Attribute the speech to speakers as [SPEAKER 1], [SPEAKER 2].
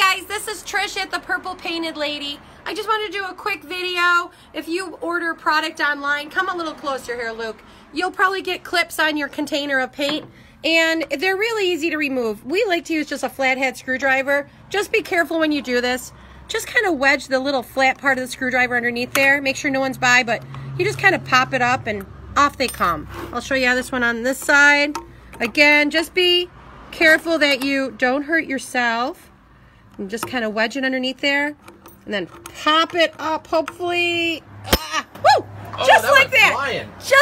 [SPEAKER 1] guys, this is Trish at the Purple Painted Lady. I just want to do a quick video. If you order product online, come a little closer here, Luke. You'll probably get clips on your container of paint and they're really easy to remove. We like to use just a flathead screwdriver. Just be careful when you do this. Just kind of wedge the little flat part of the screwdriver underneath there. Make sure no one's by, but you just kind of pop it up and off they come. I'll show you this one on this side. Again, just be careful that you don't hurt yourself. And just kind of wedge it underneath there. And then pop it up, hopefully. Ah, woo!
[SPEAKER 2] Oh,
[SPEAKER 1] just
[SPEAKER 2] that
[SPEAKER 1] like that.
[SPEAKER 2] flying.
[SPEAKER 1] Just